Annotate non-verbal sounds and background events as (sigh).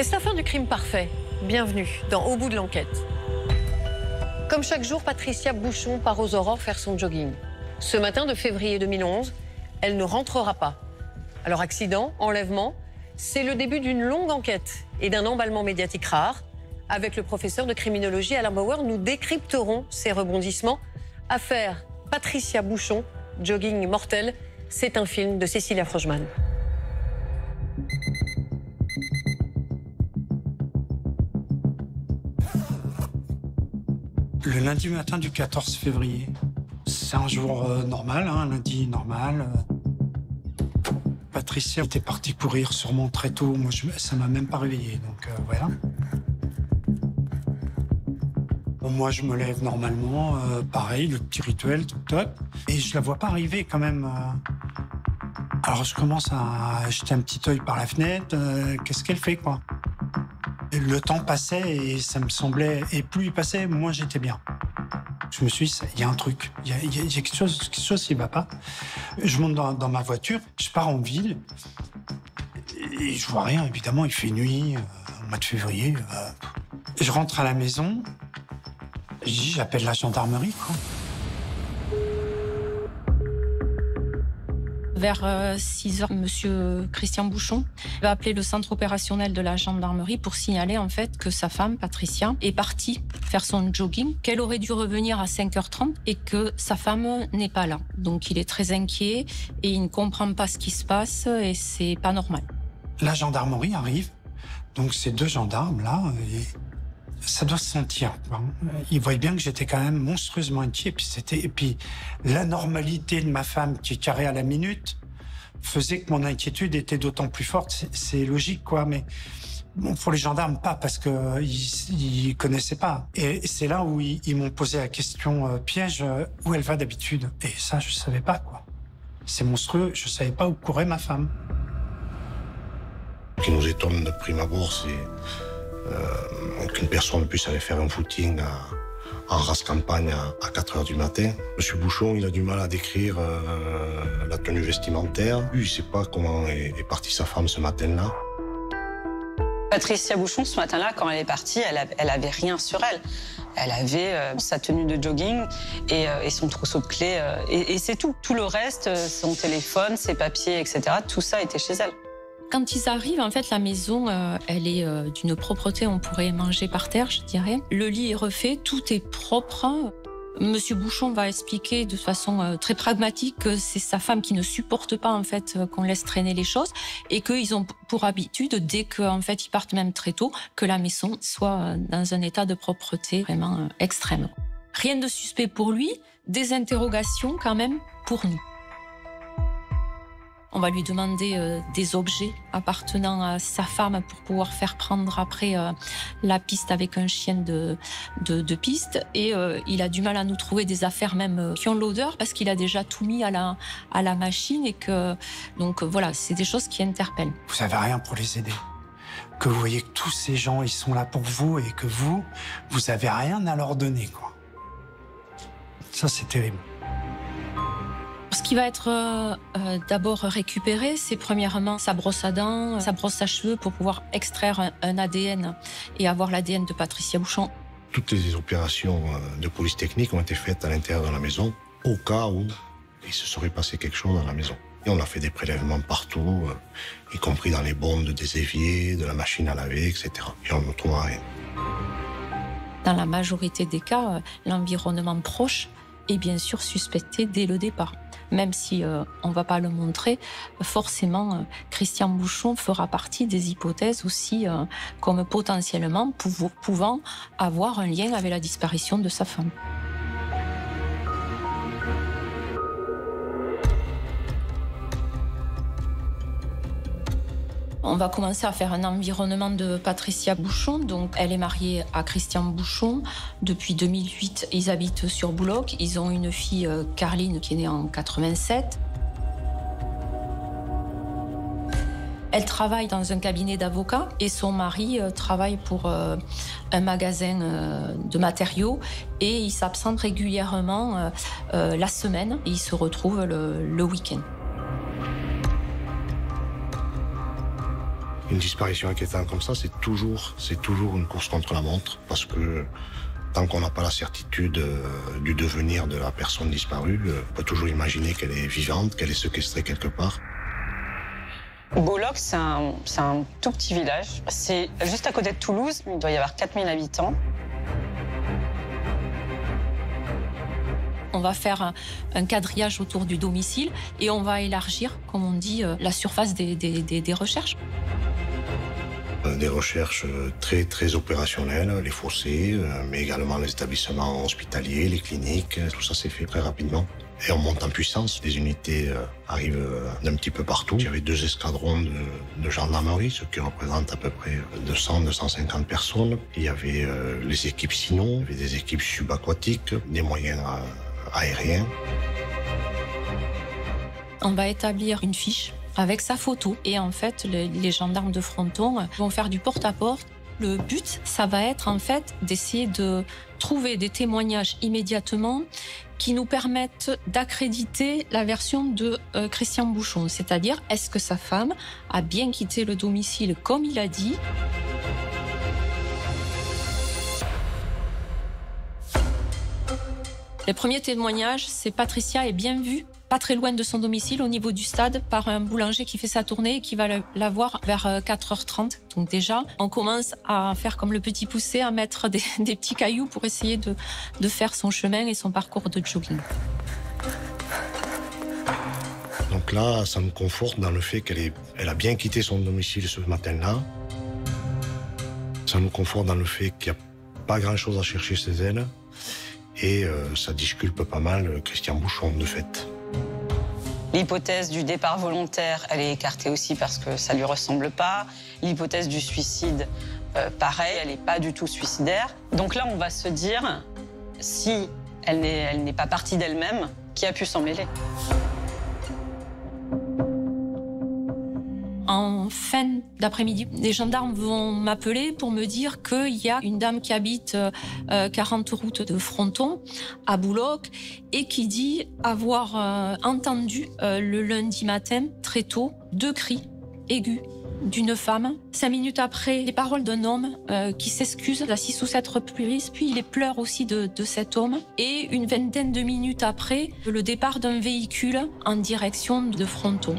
Est-ce la fin du crime parfait? Bienvenue dans Au bout de l'enquête. Comme chaque jour, Patricia Bouchon part aux aurores faire son jogging. Ce matin de février 2011, elle ne rentrera pas. Alors accident, enlèvement, c'est le début d'une longue enquête et d'un emballement médiatique rare. Avec le professeur de criminologie Alain Bauer, nous décrypterons ces rebondissements. Affaire Patricia Bouchon, Jogging mortel, c'est un film de Cécilia Frogeman. Lundi matin du 14 février. C'est un jour euh, normal, un hein, lundi normal. Patricia était partie courir sûrement très tôt. Moi, je, ça m'a même pas réveillé. Donc euh, voilà. moi, je me lève normalement, euh, pareil, le petit rituel, tout top. Et je la vois pas arriver quand même. Alors je commence à jeter un petit œil par la fenêtre. Qu'est-ce qu'elle fait, quoi? Le temps passait et ça me semblait. Et plus il passait, moins j'étais bien. Je me suis dit, il y a un truc, il y a, quelque chose, qui va pas. Je monte dans, ma voiture, je pars en ville et je vois rien. Évidemment, il fait nuit, euh, au mois de février. Euh, je rentre à la maison, j'appelle la gendarmerie. Vers 6 euh, heures, monsieur Christian Bouchon va appeler le centre opérationnel de la gendarmerie pour signaler en fait que sa femme, Patricia, est partie faire son jogging, qu'elle aurait dû revenir à 5h30 et que sa femme n'est pas là. Donc il est très inquiet et il ne comprend pas ce qui se passe et c'est pas normal. La gendarmerie arrive. Donc ces deux gendarmes là, ça doit se sentir. Ils voyaient bien que j'étais quand même monstrueusement inquiet. Puis c'était et puis la normalité de ma femme qui carrait à la minute faisait que mon inquiétude était d'autant plus forte. C'est logique, quoi. Mais pour les gendarmes, pas parce que ils, connaissaient pas. Et c'est là où ils, m'ont posé la question euh, piège euh, où elle va d'habitude? Et ça, je savais pas, quoi. C'est monstrueux. Je savais pas où courait ma femme. Ce qui nous étonne de prime abord, c'est euh, qu'une personne puisse aller faire un footing en race campagne à, 4 heures du matin. Monsieur Bouchon, il a du mal à décrire euh, la tenue vestimentaire. Il sait pas comment est, partie sa femme ce matin-là. Patricia Bouchon, ce matin-là, quand elle est partie, elle, elle avait rien sur elle. Elle avait euh, sa tenue de jogging et, son trousseau de clés, et, et c'est tout. Tout le reste, son téléphone, ses papiers, etc., tout ça était chez elle. Quand ils arrivent, en fait, la maison, euh, elle est euh, d'une propreté, on pourrait manger par terre, je dirais. Le lit est refait, tout est propre. Monsieur Bouchon va expliquer de façon euh, très pragmatique que c'est sa femme qui ne supporte pas en fait qu'on laisse traîner les choses et qu'ils ont pour habitude dès qu'en fait ils partent même très tôt que la maison soit dans un état de propreté vraiment extrême. Rien de suspect pour lui, des interrogations quand même pour nous. On va lui demander euh, des objets appartenant à sa femme pour pouvoir faire prendre après euh, la piste avec un chien de, de, piste. Et euh, il a du mal à nous trouver des affaires même qui ont l'odeur parce qu'il a déjà tout mis à la, à la machine et que donc voilà, c'est des choses qui interpellent. Vous avez rien pour les aider. Que vous voyez que tous ces gens ils sont là pour vous et que vous vous avez rien à leur donner quoi. Ça c'est terrible. Ce qui va être euh, euh, d'abord récupéré, c'est premièrement sa brosse à dents, sa brosse à cheveux pour pouvoir extraire un, ADN et avoir l'ADN de Patricia Bouchon. Toutes les opérations euh, de police technique ont été faites à l'intérieur de la maison au cas où il se serait passé quelque chose dans la maison. Et on a fait des prélèvements partout, y compris dans les bondes des éviers, de la machine à laver, etc. Et on ne trouve rien. Dans la majorité des cas, l'environnement proche est bien sûr suspecté dès le départ même si euh, on va pas le montrer, forcément, euh, Christian Bouchon fera partie des hypothèses aussi euh, comme potentiellement pouvant avoir un lien avec la disparition de sa femme. On va commencer à faire un environnement de Patricia Bouchon. Donc, elle est mariée à Christian Bouchon. Depuis 2008, ils habitent sur Boulogne. Ils ont une fille, euh, Carline, qui est née en 87. Elle travaille dans un cabinet d'avocats et son mari euh, travaille pour euh, un magasin de matériaux et il s'absente régulièrement la semaine et il se retrouve le week-end. Une disparition inquiétante comme ça, c'est toujours, c'est toujours une course contre la montre parce que tant qu'on n'a pas la certitude euh, du devenir de la personne disparue, euh, on peut toujours imaginer qu'elle est vivante, qu'elle est séquestrée quelque part. Beauloc, c'est un, c'est un tout petit village. C'est juste à côté de Toulouse. Il doit y avoir 4000 habitants. On va faire un, un quadrillage autour du domicile et on va élargir, comme on dit, euh, la surface des, des- des- des recherches. Euh, Des recherches euh, très très opérationnelles, les fossés, euh, mais également les établissements hospitaliers, les cliniques, tout ça s'est fait très rapidement. Et on monte en puissance, les unités arrivent d'un petit peu partout. Il y avait deux escadrons de, gendarmerie, ce qui représente à peu près 200-250 personnes. Il y avait les équipes sinon, il y avait des équipes subaquatiques, des moyens aériens. On va établir une fiche avec sa photo. Et en fait le- les gendarmes de Fronton vont faire du porte-à-porte. Le but, ça va être en fait d'essayer de trouver des témoignages immédiatement qui nous permettent d'accréditer la version de euh, Christian Bouchon, c'est-à-dire est-ce que sa femme a bien quitté le domicile comme il a dit? Les premiers témoignages, c'est Patricia est bien vue, pas très loin de son domicile, au niveau du stade, par un boulanger qui fait sa tournée et qui va la voir vers euh, 4h30. Donc déjà, on commence à faire comme le petit poussé, à mettre des, (laughs) petits cailloux pour essayer de, faire son chemin et son parcours de jogging. Donc là, ça nous conforte dans le fait qu'elle a bien quitté son domicile ce matin-là. Ça nous conforte dans le fait qu'il n'y a pas grand-chose à chercher chez elle. Et euh, ça disculpe pas mal euh, Christian Bouchon, de fait. L'hypothèse du départ volontaire, elle est écartée aussi parce que ça lui ressemble pas. L'hypothèse du suicide, euh, pareil, elle n'est pas du tout suicidaire. Donc là, on va se dire, si elle n'est pas partie d'elle-même, qui a pu s'en mêler? En fin d'après-midi, les gendarmes vont m'appeler pour me dire qu'il y a une dame qui habite euh, euh, 40 routes de Fronton, à Bouloc, et qui dit avoir euh, entendu euh, le lundi matin, très tôt, deux cris aigus d'une femme. Cinq minutes après, les paroles d'un homme qui s'excuse à six ou sept reprises, puis les pleurs aussi de cet homme. Et une vingtaine de minutes après, le départ d'un véhicule en direction de Fronton.